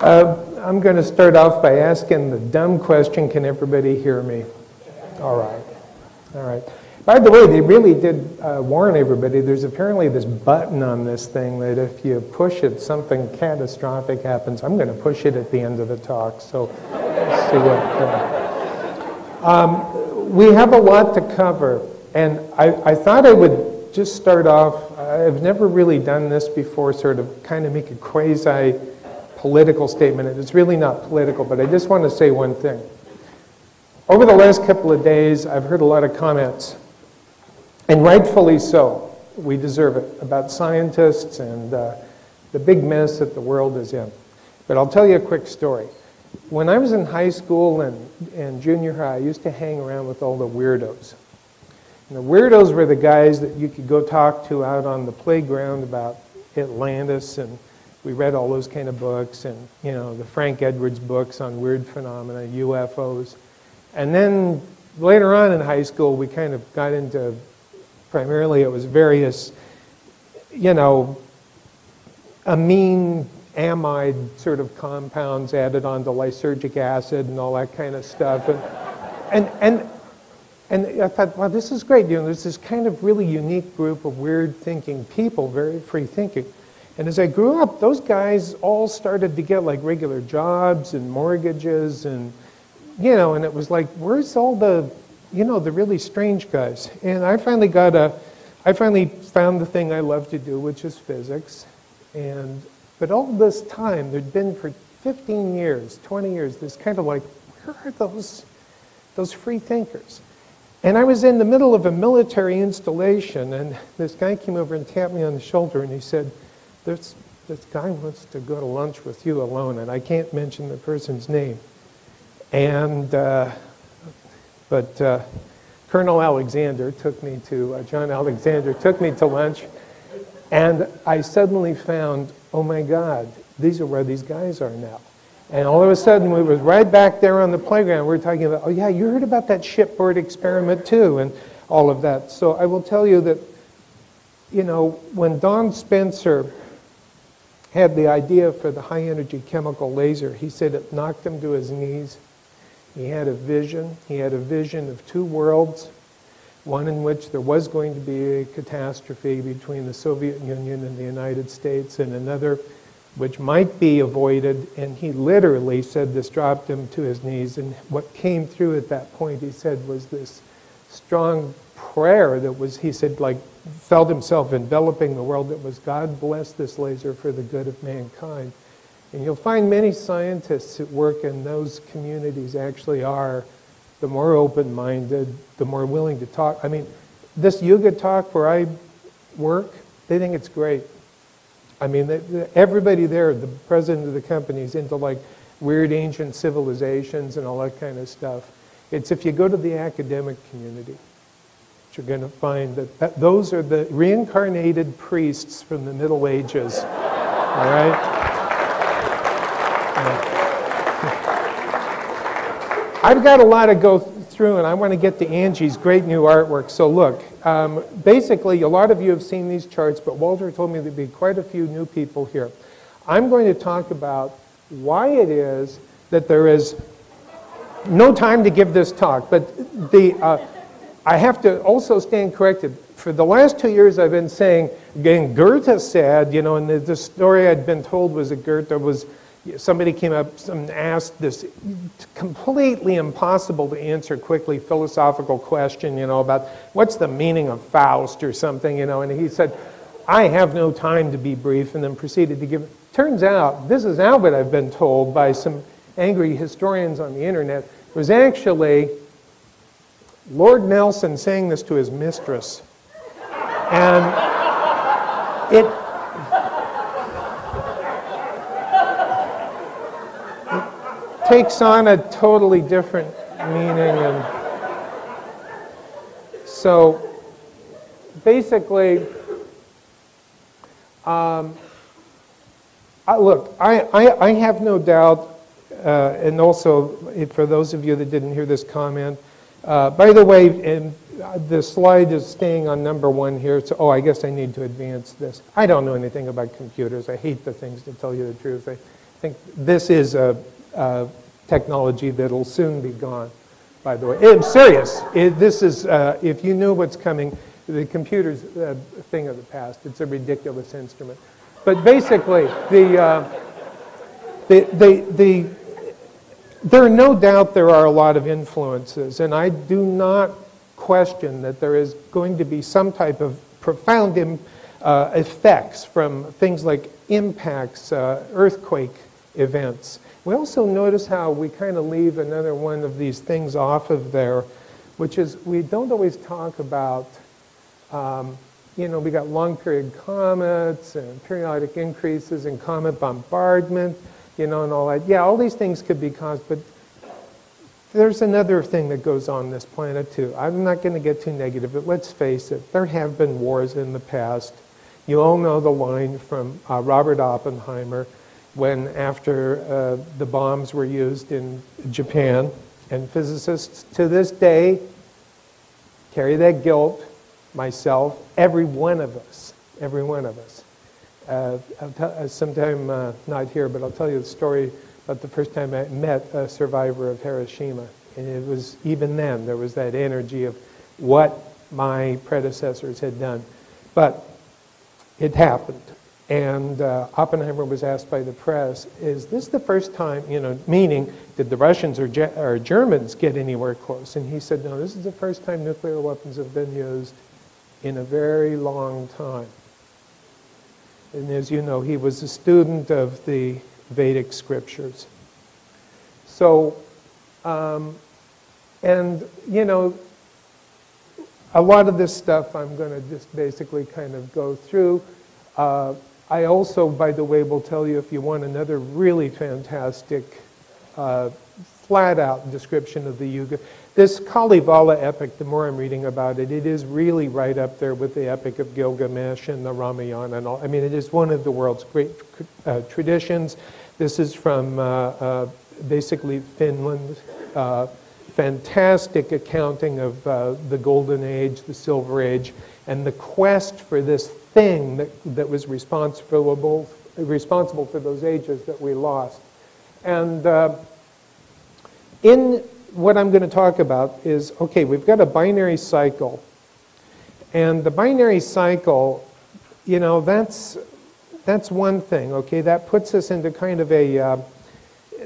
Uh, I'm going to start off by asking the dumb question can everybody hear me? All right. All right. By the way, they really did uh, warn everybody. There's apparently this button on this thing that if you push it, something catastrophic happens. I'm going to push it at the end of the talk, so see what. Uh, um, we have a lot to cover, and I, I thought I would just start off. I've never really done this before, sort of kind of make a quasi political statement. It's really not political, but I just want to say one thing. Over the last couple of days, I've heard a lot of comments, and rightfully so. We deserve it, about scientists and uh, the big mess that the world is in. But I'll tell you a quick story. When I was in high school and, and junior high, I used to hang around with all the weirdos. And the weirdos were the guys that you could go talk to out on the playground about Atlantis and we read all those kind of books and, you know, the Frank Edwards books on weird phenomena, UFOs. And then later on in high school, we kind of got into, primarily it was various, you know, amine amide sort of compounds added onto lysergic acid and all that kind of stuff. And, and, and, and I thought, wow, this is great. You know, there's this kind of really unique group of weird thinking people, very free thinking. And as I grew up, those guys all started to get like regular jobs and mortgages and, you know, and it was like, where's all the, you know, the really strange guys? And I finally got a, I finally found the thing I love to do, which is physics. And, but all this time, there'd been for 15 years, 20 years, this kind of like, where are those, those free thinkers? And I was in the middle of a military installation, and this guy came over and tapped me on the shoulder, and he said, this, this guy wants to go to lunch with you alone, and I can't mention the person's name. And, uh, but uh, Colonel Alexander took me to, uh, John Alexander took me to lunch, and I suddenly found, oh my God, these are where these guys are now. And all of a sudden, we was right back there on the playground. We were talking about, oh yeah, you heard about that shipboard experiment too, and all of that. So I will tell you that, you know, when Don Spencer had the idea for the high energy chemical laser. He said it knocked him to his knees. He had a vision. He had a vision of two worlds, one in which there was going to be a catastrophe between the Soviet Union and the United States, and another which might be avoided. And he literally said this dropped him to his knees. And what came through at that point, he said, was this strong prayer that was, he said, like felt himself enveloping the world that was God bless this laser for the good of mankind. And you'll find many scientists that work in those communities actually are the more open minded, the more willing to talk. I mean, this yoga talk where I work, they think it's great. I mean, everybody there, the president of the company is into like weird ancient civilizations and all that kind of stuff. It's if you go to the academic community, you're going to find that, that those are the reincarnated priests from the Middle Ages. All right? I've got a lot to go through, and I want to get to Angie's great new artwork. So, look, um, basically, a lot of you have seen these charts, but Walter told me there'd be quite a few new people here. I'm going to talk about why it is that there is no time to give this talk, but the. Uh, I have to also stand corrected. For the last two years, I've been saying, again, Goethe said, you know, and the, the story I'd been told was that Goethe was, somebody came up and asked this completely impossible to answer quickly philosophical question, you know, about what's the meaning of Faust or something, you know, and he said, I have no time to be brief, and then proceeded to give. Turns out, this is now what I've been told by some angry historians on the internet, was actually Lord Nelson saying this to his mistress. And it, takes on a totally different meaning. And so basically, um, I, look, I, I, I, have no doubt, uh, and also for those of you that didn't hear this comment, uh, by the way, and the slide is staying on number one here. So, oh, I guess I need to advance this. I don't know anything about computers. I hate the things to tell you the truth. I, think this is a, a technology that'll soon be gone, by the way. I'm serious. It, this is, uh, if you knew what's coming, the computer's a thing of the past. It's a ridiculous instrument. But basically, the, uh, the, the, the, there are no doubt there are a lot of influences, and I do not question that there is going to be some type of profound Im, uh, effects from things like impacts, uh, earthquake events. We also notice how we kind of leave another one of these things off of there, which is we don't always talk about, um, you know, we got long period comets and periodic increases in comet bombardment, you know, and all that. Yeah, all these things could be caused, but there's another thing that goes on this planet too. I'm not going to get too negative, but let's face it, there have been wars in the past. You all know the line from uh, Robert Oppenheimer when, after uh, the bombs were used in Japan, and physicists to this day carry that guilt, myself, every one of us, every one of us. Uh, uh sometime uh, not here, but I'll tell you the story about the first time I met a survivor of Hiroshima. And it was even then, there was that energy of what my predecessors had done. But it happened. And uh, Oppenheimer was asked by the press, is this the first time, you know, meaning, did the Russians or, Je- or Germans get anywhere close? And he said, no, this is the first time nuclear weapons have been used in a very long time. And as you know, he was a student of the Vedic scriptures. So, um, and, you know, a lot of this stuff I'm going to just basically kind of go through. Uh, I also, by the way, will tell you if you want another really fantastic, uh, flat out description of the Yuga. This Kalevala epic, the more I'm reading about it, it is really right up there with the Epic of Gilgamesh and the Ramayana and all. I mean, it is one of the world's great uh, traditions. This is from uh, uh basically Finland. Uh, fantastic accounting of uh, the Golden Age, the Silver Age, and the quest for this thing that, that was responsible, responsible for those ages that we lost. And uh, in what I'm going to talk about is okay, we've got a binary cycle. And the binary cycle, you know, that's, that's one thing, okay? That puts us into kind of a. Uh,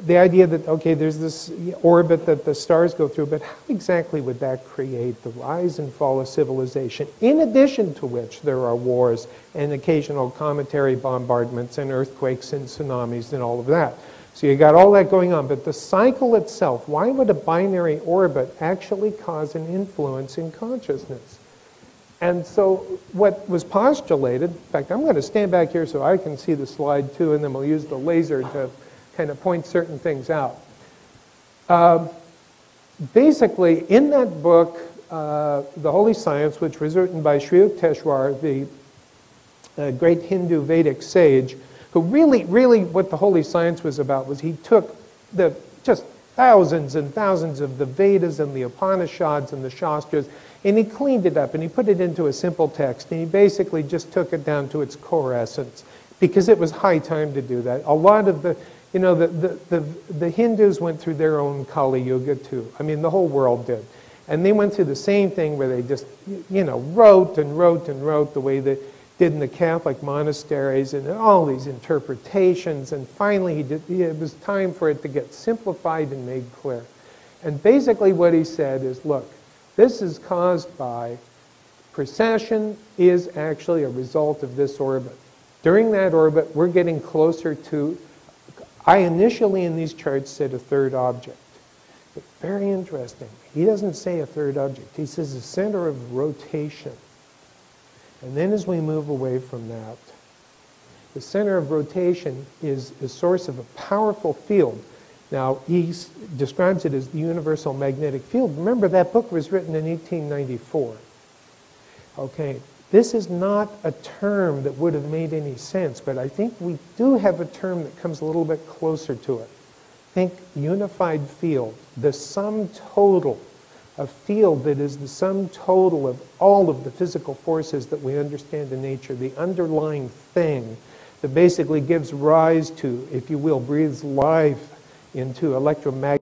the idea that, okay, there's this orbit that the stars go through, but how exactly would that create the rise and fall of civilization? In addition to which, there are wars and occasional cometary bombardments and earthquakes and tsunamis and all of that. So you got all that going on. But the cycle itself, why would a binary orbit actually cause an influence in consciousness? And so what was postulated, in fact, I'm going to stand back here so I can see the slide too, and then we'll use the laser to kind of point certain things out. Uh, basically, in that book, uh, The Holy Science, which was written by Sri Yukteswar, the uh, great Hindu Vedic sage, who really, really, what the Holy Science was about was he took the just thousands and thousands of the Vedas and the Upanishads and the Shastras, and he cleaned it up and he put it into a simple text, and he basically just took it down to its core essence because it was high time to do that. A lot of the you know, the, the, the, the Hindus went through their own Kali Yuga too. I mean, the whole world did. And they went through the same thing where they just, you know, wrote and wrote and wrote the way they did in the Catholic monasteries and all these interpretations. And finally, he did, it was time for it to get simplified and made clear. And basically, what he said is look, this is caused by precession, is actually a result of this orbit. During that orbit, we're getting closer to I initially in these charts said a third object. But very interesting. He doesn't say a third object. He says a center of rotation. And then as we move away from that, the center of rotation is a source of a powerful field. Now, he describes it as the universal magnetic field. Remember, that book was written in 1894. Okay, this is not a term that would have made any sense, but I think we do have a term that comes a little bit closer to it. Think unified field, the sum total, a field that is the sum total of all of the physical forces that we understand in nature, the underlying thing that basically gives rise to, if you will, breathes life into electromagnetic